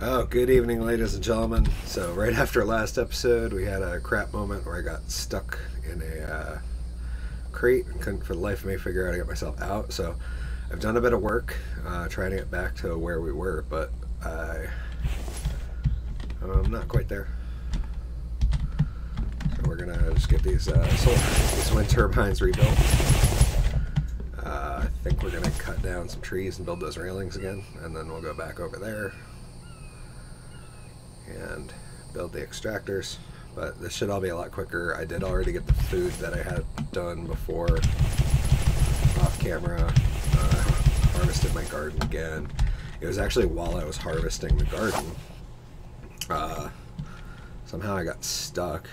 Oh, good evening, ladies and gentlemen. So, right after last episode, we had a crap moment where I got stuck in a uh, crate and couldn't for the life of me figure out how to get myself out. So, I've done a bit of work uh, trying to get back to where we were, but I, I'm not quite there. So, we're gonna just get these uh, solar, these wind turbines rebuilt. Uh, I think we're gonna cut down some trees and build those railings again, and then we'll go back over there and build the extractors. But this should all be a lot quicker. I did already get the food that I had done before off camera. Uh, harvested my garden again. It was actually while I was harvesting the garden. Uh, somehow I got stuck.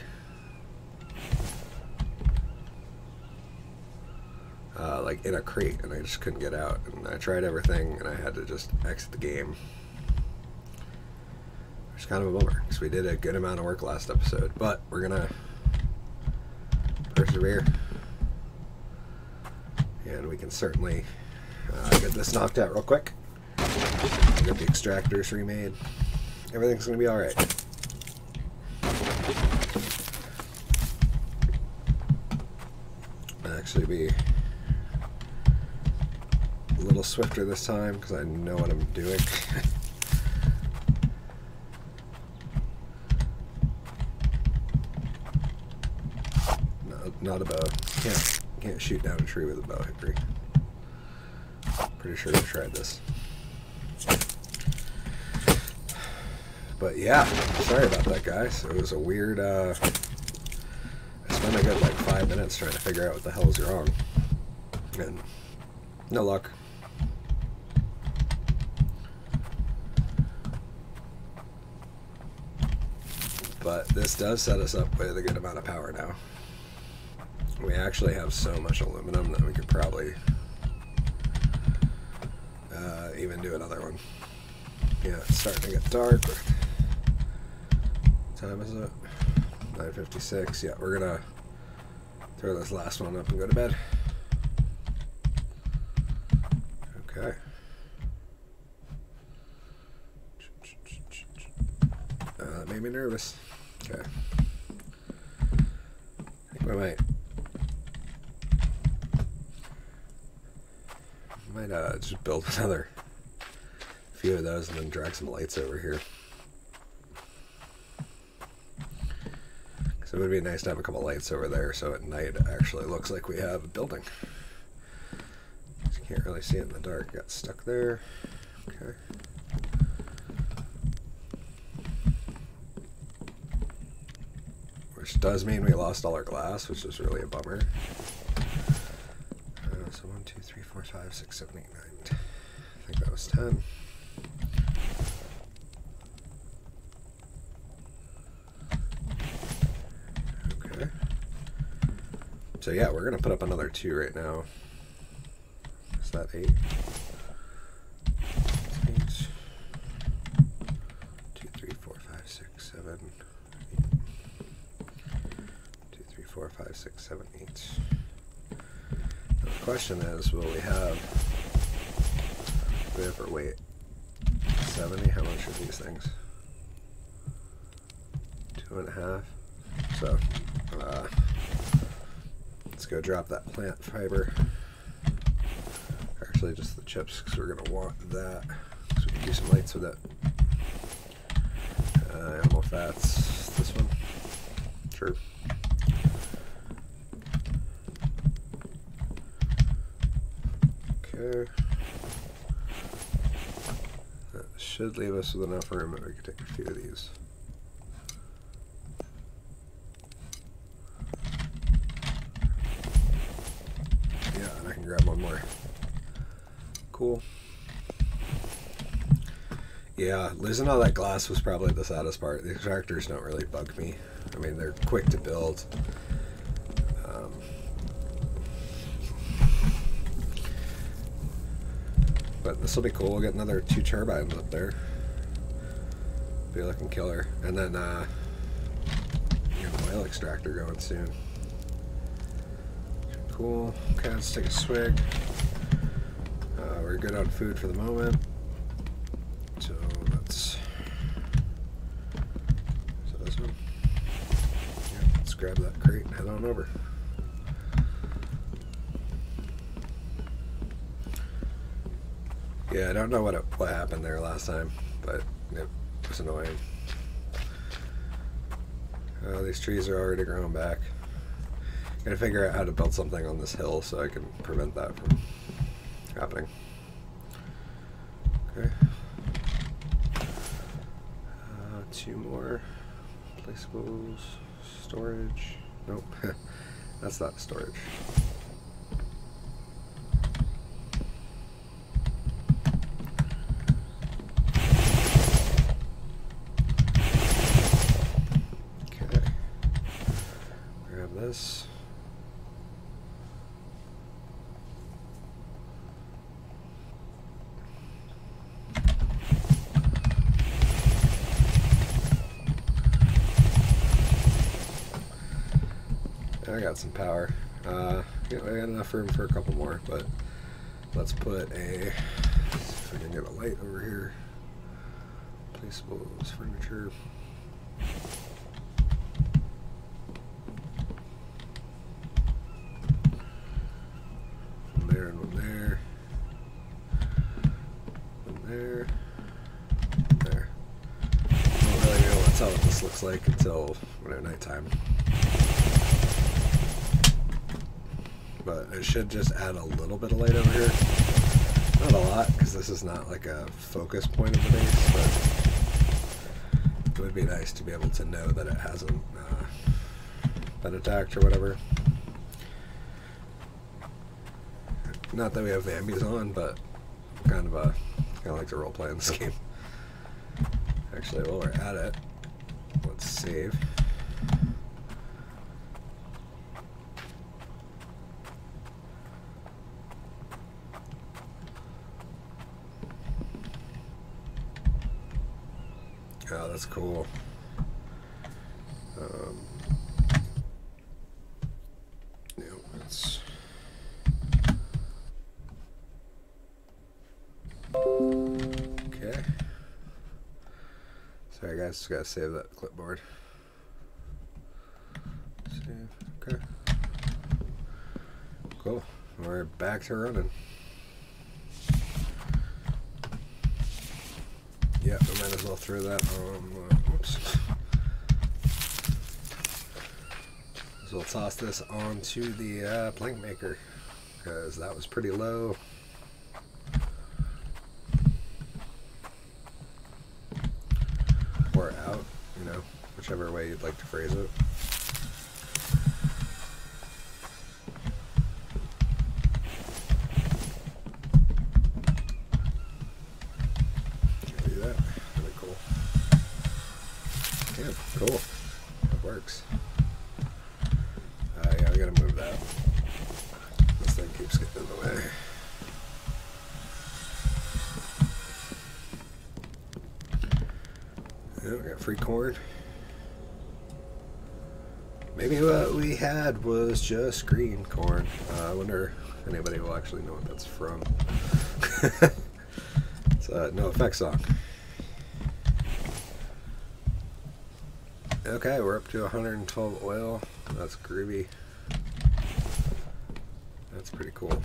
Uh, like in a crate and I just couldn't get out and I tried everything and I had to just exit the game it's kind of a bummer because we did a good amount of work last episode, but we're gonna persevere, and we can certainly uh, get this knocked out real quick. Get the extractors remade. Everything's gonna be all right. Actually, be a little swifter this time because I know what I'm doing. not a bow. Can't can't shoot down a tree with a bow hickory. Pretty sure I've tried this. But yeah, sorry about that, guys. It was a weird. Uh, I spent a good like five minutes trying to figure out what the hell is wrong, and no luck. But this does set us up with a good amount of power now. We actually have so much aluminum that we could probably uh, even do another one. Yeah, it's starting to get dark. What time is it? 9.56. Yeah, we're going to throw this last one up and go to bed. Okay. Uh, that made me nervous. Okay. I think we might uh, just build another few of those and then drag some lights over here. Because it would be nice to have a couple lights over there so at night it actually looks like we have a building. You can't really see it in the dark. Got stuck there. Okay. Which does mean we lost all our glass, which is really a bummer 1, 2, 3, 4, 5, 6, 7, 8, 9. 10. I think that was 10. Okay. So yeah, we're going to put up another 2 right now. Is that 8? Will we have, we weight? 70? How much are these things? Two and a half. So, uh, let's go drop that plant fiber. Actually, just the chips, because we're going to want that. So we can do some lights with it. Uh, animal fats, this one. Sure. Okay. That should leave us with enough room that we can take a few of these. Yeah, and I can grab one more. Cool. Yeah, losing all that glass was probably the saddest part. The extractors don't really bug me. I mean, they're quick to build. But this will be cool. We'll get another two turbines up there. Be a looking killer. And then uh, an oil extractor going soon. Cool. Okay, let's take a swig. Uh, we're good on food for the moment. So let's. So this one. Yeah, let's grab that crate and head on over. Yeah, I don't know what it, what happened there last time, but it was annoying. Oh, these trees are already growing back. Gotta figure out how to build something on this hill so I can prevent that from happening. Okay. Uh, two more placeables. Storage. Nope. That's not storage. Okay. Grab this. I got some power. Uh, I got enough room for a couple more, but let's put a. If I can get a light over here. Placeables, furniture. One there and one there. One there. There. Don't really know what this looks like until whatever nighttime. It should just add a little bit of light over here. Not a lot, because this is not like a focus point of the base, but it would be nice to be able to know that it hasn't uh, been attacked or whatever. Not that we have ambies on, but kind of a kind of like to role play in this game. Actually, while we're at it, let's save. Oh, that's cool. Um, yeah. Okay. Sorry, guys, just gotta save that clipboard. Save. Okay. Cool. We're back to running. Yeah, we might as well throw that on. Whoops. So we'll toss this onto the uh, plank maker because that was pretty low. Or out, you know, whichever way you'd like to phrase it. Can I do that? Really cool. Yeah, cool. That works. Uh, yeah, we gotta move that. This thing keeps getting in the way. Yeah, we got free corn. Maybe what we had was just green corn. Uh, I wonder if anybody will actually know what that's from. it's a no effect song. Okay, we're up to 112 oil. That's groovy. That's pretty cool.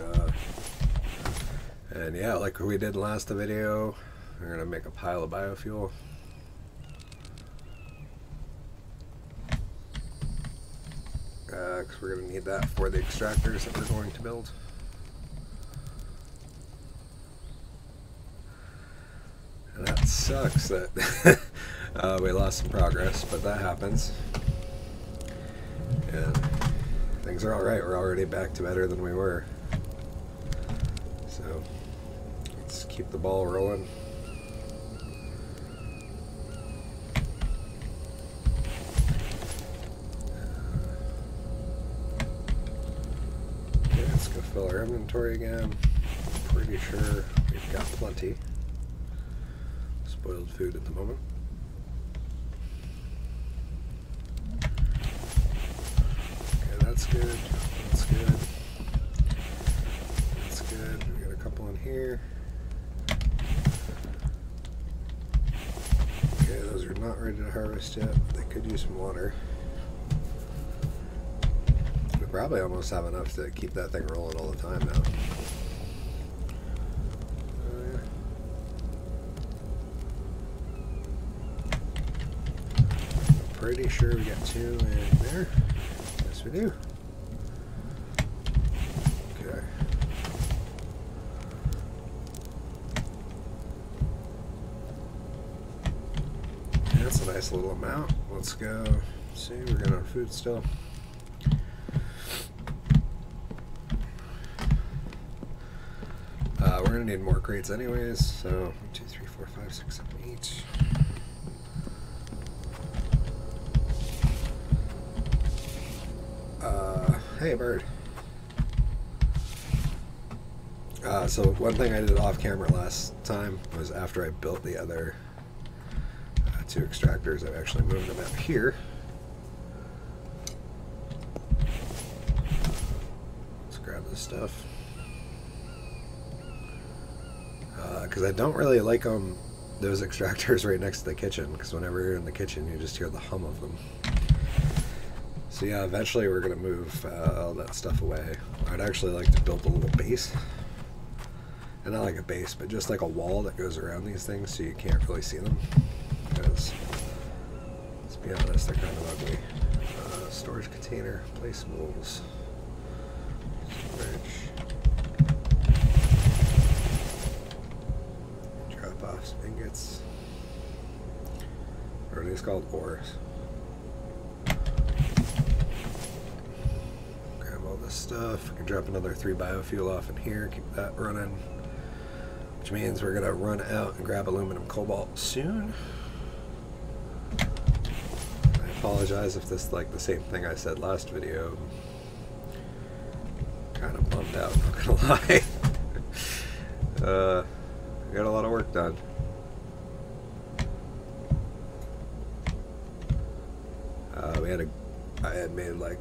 Uh, and yeah, like we did last the video, we're gonna make a pile of biofuel. Because we're gonna need that for the extractors that we're going to build. And that sucks that uh, we lost some progress, but that happens. And things are alright. We're already back to better than we were. So let's keep the ball rolling. Fill our inventory again. Pretty sure we've got plenty spoiled food at the moment. Okay, that's good. That's good. That's good. We got a couple in here. Okay, those are not ready to harvest yet. They could use some water. Probably almost have enough to keep that thing rolling all the time now. Oh, pretty sure we got two in there. Yes, we do. Okay. That's a nice little amount. Let's go. See, we're good on food still. Uh, we're gonna need more crates anyways, so one, two, three, four, five, six, seven, eight. Uh, hey bird. Uh, so one thing I did off camera last time was after I built the other uh, two extractors, I've actually moved them out here. Let's grab this stuff. Because I don't really like them, those extractors right next to the kitchen, because whenever you're in the kitchen, you just hear the hum of them. So yeah, eventually we're going to move uh, all that stuff away. I'd actually like to build a little base and not like a base, but just like a wall that goes around these things so you can't really see them. Because, let's be honest, they're kind of ugly. Uh, storage container, placeables, storage, ingots. Or at least called ores? Grab all this stuff. We can drop another three biofuel off in here, keep that running which means we're going to run out and grab aluminum cobalt soon. I apologize if this is like the same thing I said last video. Kind of bummed out, not gonna lie. uh, got a lot of work done. Uh, we had a, I had made like,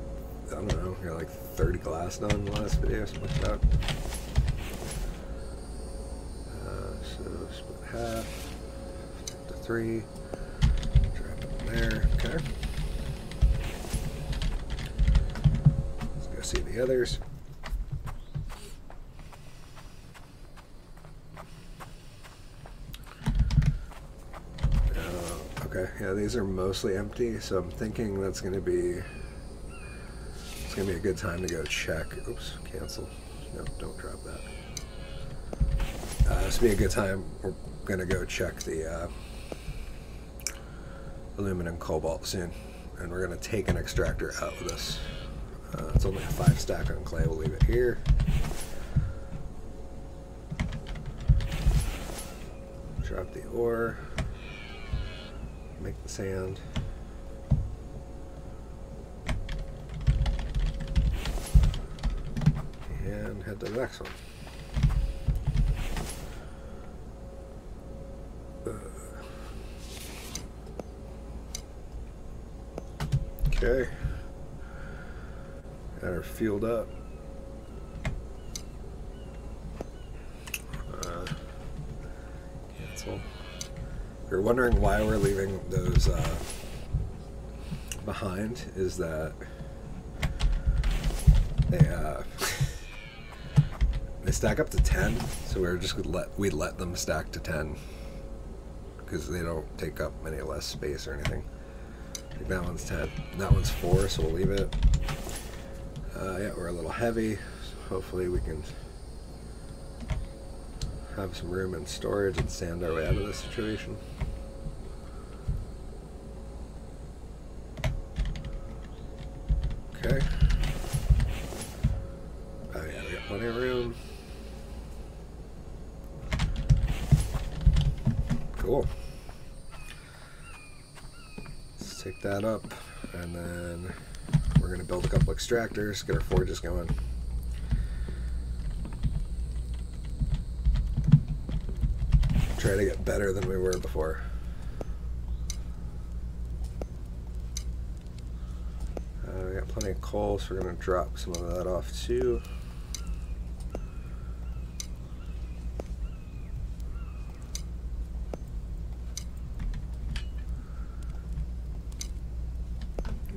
I don't know, like 30 glass done in the last video, something like that. Uh, so split half to three. Drop it there. Okay. Let's go see the others. Uh, okay, yeah, these are mostly empty, so I'm thinking that's going to be it's to be a good time to go check. Oops, cancel. No, don't drop that. Uh, will be a good time. We're gonna go check the uh, aluminum cobalt soon, and we're gonna take an extractor out with this. Uh, it's only a five stack on clay. We'll leave it here. Drop the ore. Make the sand. And to the next one. Okay. Got her fueled up. Uh, cancel. If you're wondering why we're leaving those uh, behind, is that they uh, stack up to 10, so we're just let we let them stack to 10 because they don't take up any less space or anything that one's 10. That one's 4, so we'll leave it. Uh, yeah, we're a little heavy. So hopefully we can have some room in storage and sand our way out of this situation. Okay. Oh yeah, we got plenty of room. Cool take that up and then we're going to build a couple extractors, get our forges going. Try to get better than we were before. Uh, we got plenty of coal, so we're going to drop some of that off too.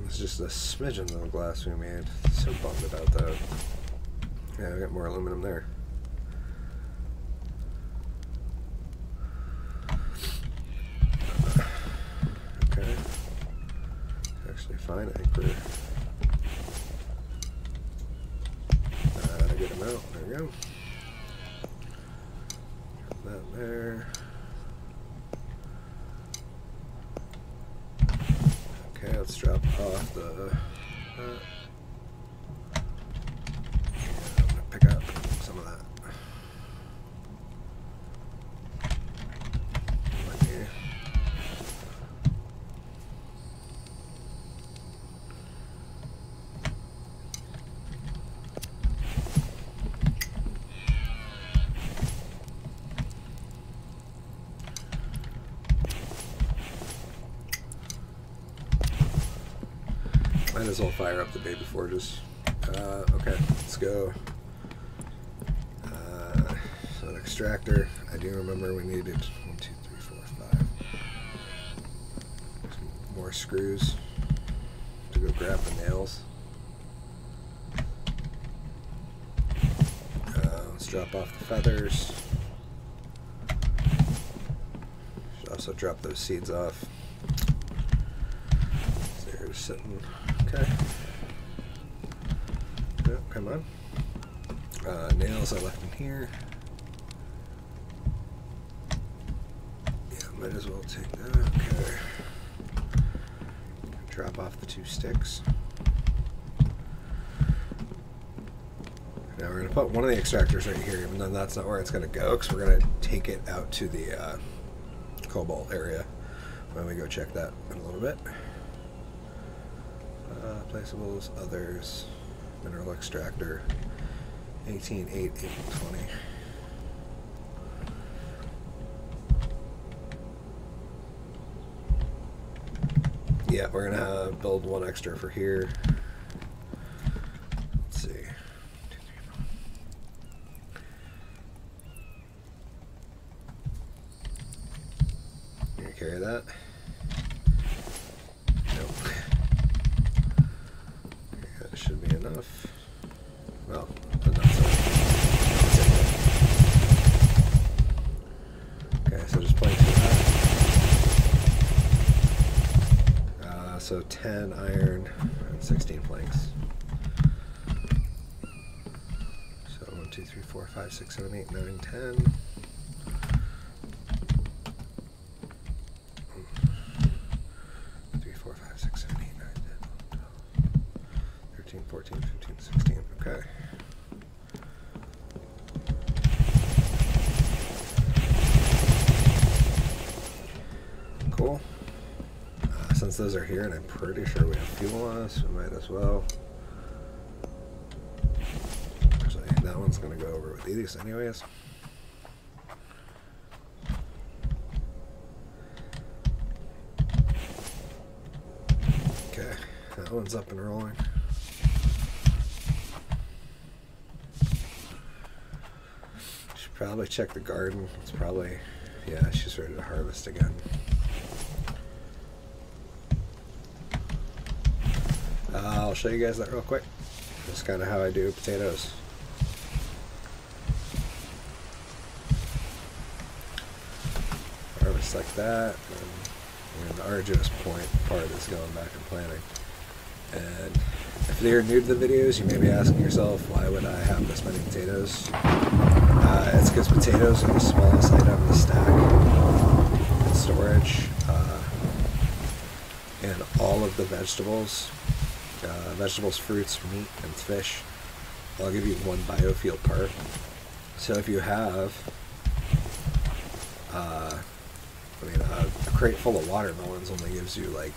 was just a smidgen of the glass we made. So bummed about that. Yeah, I got more aluminum there. Okay. Actually fine, I think we're uh, a good amount. There we go. Put that there. Okay, let's drop off the. Uh, yeah, I'm gonna pick up some of that. Right here. Might as well fire up the baby forges. Uh, okay, let's go. Uh, so an extractor. I do remember we needed one, two, three, four, five. Some more screws to go grab the nails. Uh, let's drop off the feathers. Should also drop those seeds off. They're sitting. Okay. Come on. Uh, nails I left in here. Yeah, might as well take that. Okay. Drop off the two sticks. Now we're going to put one of the extractors right here, even though that's not where it's going to go, because we're going to take it out to the uh, cobalt area when we go check that in a little bit. Uh, placeables, others, mineral extractor, 18, 8, 8, 20. Yeah, we're gonna build one extra for here. Let's see. You gonna carry that? Nope. That should be enough. Well. Okay, so just for that. Uh, so 10 iron and 16 planks. So 1, 2, 3, 4, 5, 6, 7, 8, 9, 10. Three, four, five, six, seven, eight, nine, 10, 11, 12, 13, 14, 15, 16. Okay. Cool. Uh, since those are here, and I'm pretty sure we have fuel on us, we might as well. Actually, that one's going to go over with these anyways. Okay, that one's up and rolling. Should probably check the garden. It's probably, yeah, she's ready to harvest again. Uh, I'll show you guys that real quick. That's kind of how I do potatoes. Harvest like that. And, and the arduous point part is going back and planting. And if you're new to the videos, you may be asking yourself, why would I have this many potatoes? Uh, it's because potatoes are the smallest item in the stack in storage. Uh, and all of the vegetables, vegetables, fruits, meat, and fish, I'll give you one biofuel part. So if you have, uh, I mean, a, a crate full of watermelons only gives you like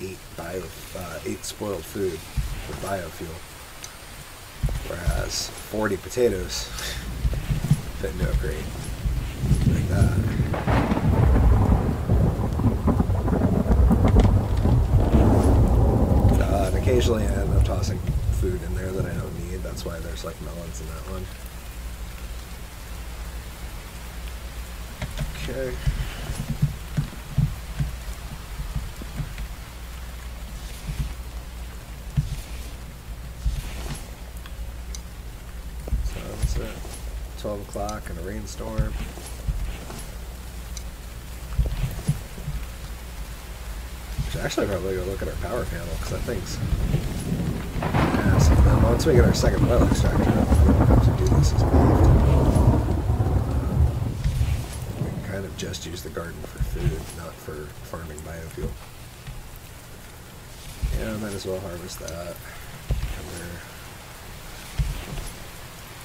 eight bio, uh, eight spoiled food for biofuel, whereas 40 potatoes fit into a crate like that. occasionally end up tossing food in there that I don't need. That's why there's like melons in that one. Okay. So that's it. 12 o'clock and a rainstorm. Actually probably go look at our power panel because that thing's massive. Then once we get our second oil extractor, we don't have to do this as paved. We can kind of just use the garden for food, not for farming biofuel. Yeah, might as well harvest that. Under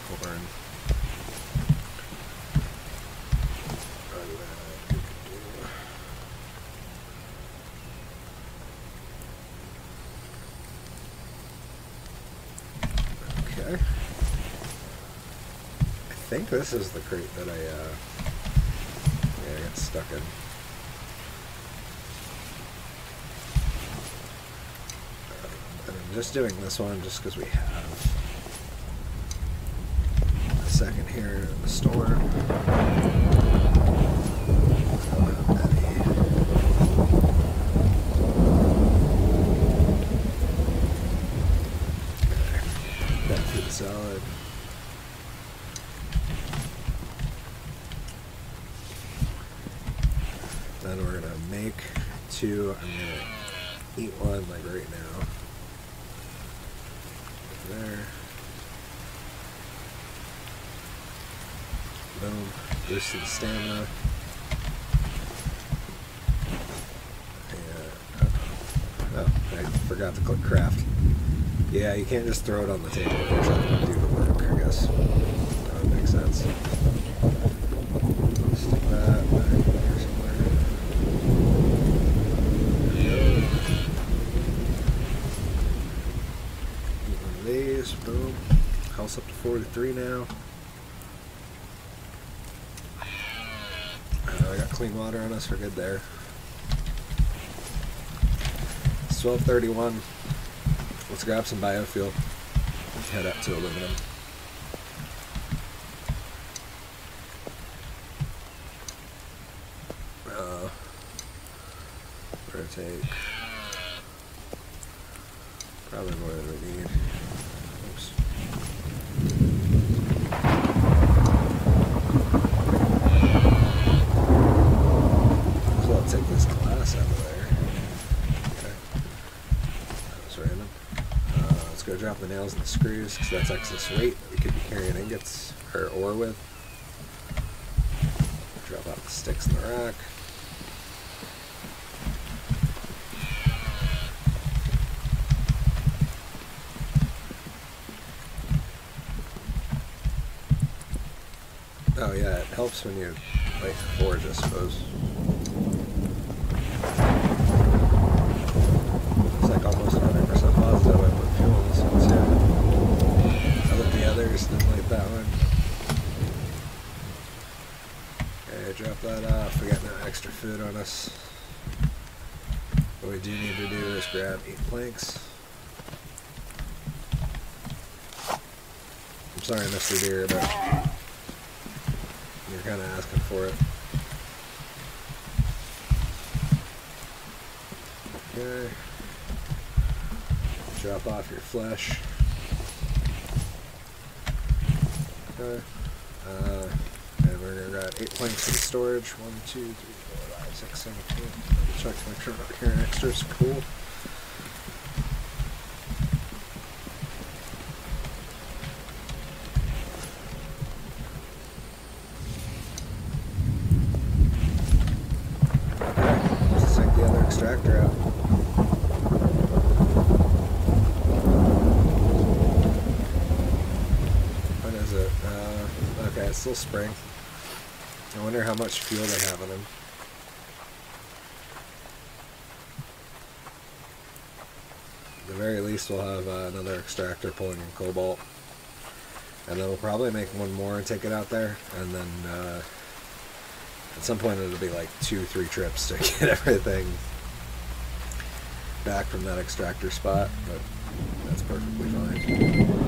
corn. Probably that we could do. Okay. I think this is the crate that I, uh, yeah, I got stuck in. And I'm just doing this one just because we have a second here in the store. I don't have any. Okay. Back to the salad. Then we're gonna make two. I'm gonna eat one like right now. There. Boom. Boosted stamina. Yeah. Oh, I forgot to click craft. Yeah, you can't just throw it on the table. You have to do the work, I guess. That would make sense. Stick that back here somewhere. There we go. Eat one of these. Boom. House up to 43 now. Uh, I got clean water on us. We're good there. It's 1231. Let's grab some biofuel. Head up to aluminum. Uh, take probably more than we need. Oops. So I'll take this glass out of there. Okay. That was random. Uh, the nails and the screws because that's excess weight that we could be carrying ingots or ore with. Drop out the sticks in the rack. Oh yeah, it helps when you like forge, I suppose. It's like almost 100% positive I put fuel in this one too. I lit the others, then light that one. Drop that off. We got no extra food on us. What we do need to do is grab eight planks. I'm sorry, Mr. Deer, but you're kind of asking for it. Okay. Drop off your flesh. Okay. Uh, gonna grab eight planks the storage. One, two, three, four, five, six, seven, eight. Check to make sure we're not carrying extras. Cool. What is it? Uh, okay, it's still spring. I wonder how much fuel they have in them. At the very least, we'll have uh, another extractor pulling in cobalt. And then we'll probably make one more and take it out there. And then uh, at some point it'll be like two, three trips to get everything back from that extractor spot, but that's perfectly fine.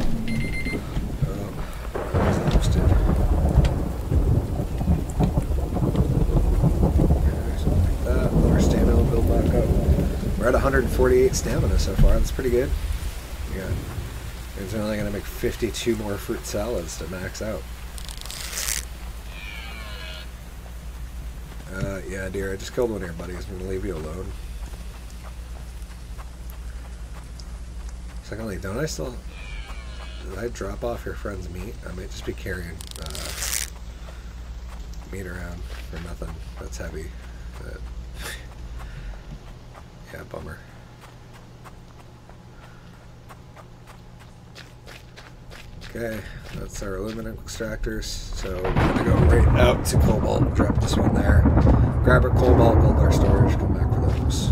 Oh, We're at 148 stamina so far. That's pretty good. Yeah. It's only going to make 52 more fruit salads to max out. Uh, yeah, deer, I just killed one of your buddies. I'm going to leave you alone. Secondly, don't I still... Did I drop off your friend's meat? I might just be carrying uh, meat around for nothing. That's heavy. But yeah, bummer. Okay, that's our aluminum extractors. So we're gonna go right out to cobalt, drop this one there, grab our cobalt, build our storage, come back for those.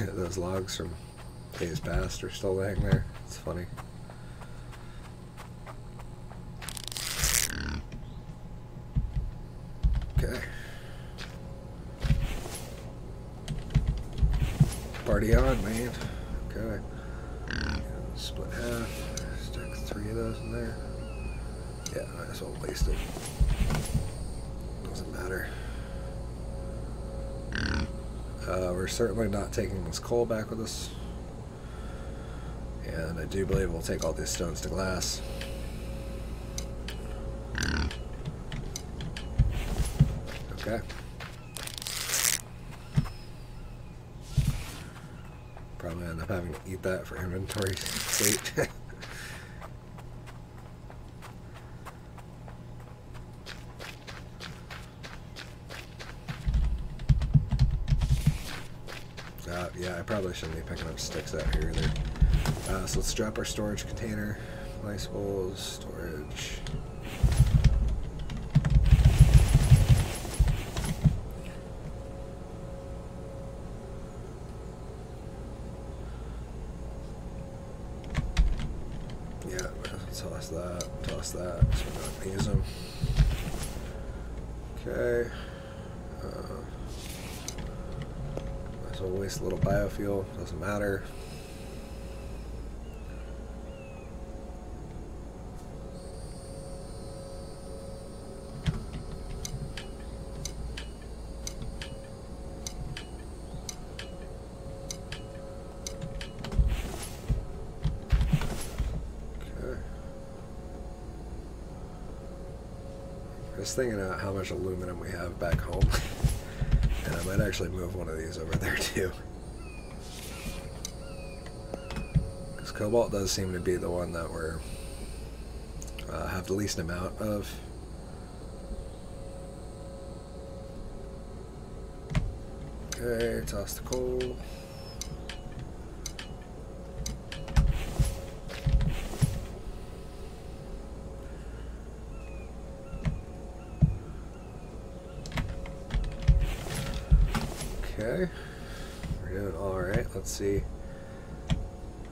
Those logs from days past are still laying there. It's funny. Okay. Party on, man. Okay. Split half. Stick three of those in there. Yeah, might as well waste it. Doesn't matter. Uh, we're certainly not taking this coal back with us. And I do believe we'll take all these stones to glass. Okay. Probably end up having to eat that for inventory sake. Uh, I shouldn't be picking up sticks out here either. Uh, so let's drop our storage container. Nice bowls, storage. Yeah, toss that, toss that, so we don't use them. Okay. Uh, well waste a little biofuel, doesn't matter. Thinking about how much aluminum we have back home. and I might actually move one of these over there too. Because cobalt does seem to be the one that we're uh, have the least amount of. Okay, toss the coal. Okay, we're doing all right. Let's see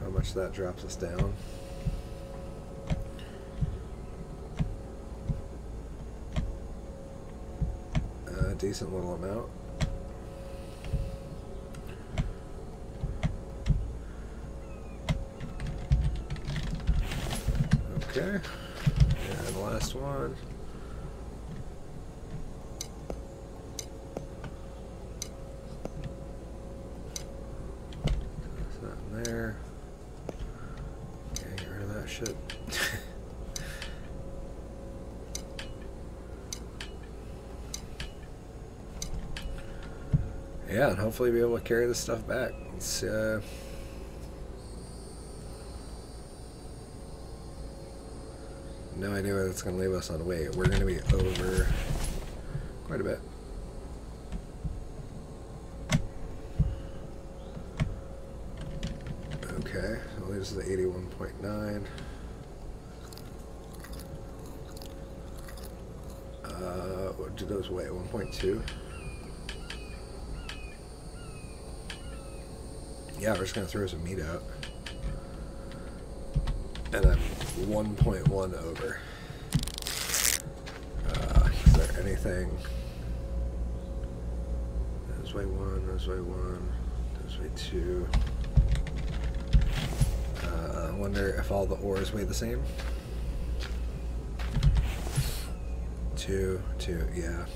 how much that drops us down. A decent little amount. Okay, and the last one. Toss that in there. Okay, get rid of that shit. yeah, and hopefully be able to carry this stuff back. It's uh, no idea where that's going to leave us on weight. We're going to be over quite a bit. Okay, so this is the 81.9. Uh, what do those weigh? 1.2? Yeah, we're just gonna throw some meat out. And I'm 1.1 over. Uh, is there anything? Those weigh one, those weigh one, those weigh two. Uh, I wonder if all the ores weigh the same. Two, two, yeah.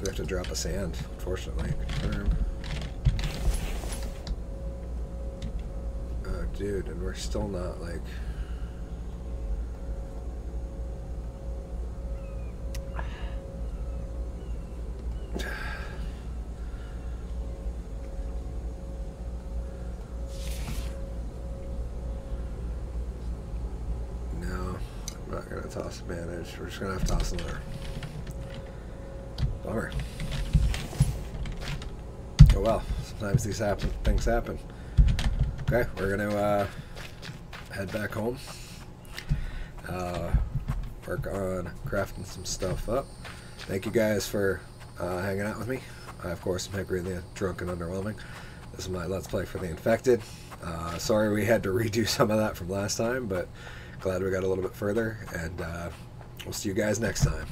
We have to drop a sand, unfortunately. Confirm. Oh, dude, and we're still not, like... No, I'm not gonna toss manage. We're just gonna have to toss another. Bummer. Oh well, sometimes these happen. Things happen. Okay, we're gonna uh, head back home. Uh, work on crafting some stuff up. Thank you guys for uh, hanging out with me. I, of course, am Hickory the Drunk and Underwhelming. This is my Let's Play for the Infected. Uh, sorry we had to redo some of that from last time, but glad we got a little bit further, and uh, we'll see you guys next time.